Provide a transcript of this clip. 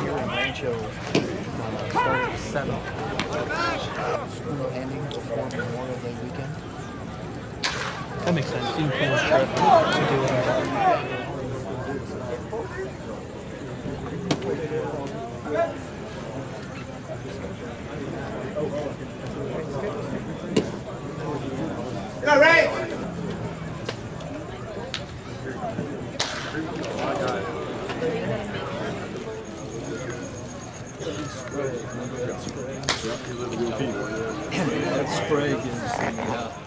here in Rancho um, uh, started at 7. School ending before Memorial Day weekend. That makes sense. You can trip to do. All right. Sprague. Remember that Sprague? Yep, you live in That's Sprague is the, uh,